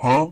Huh?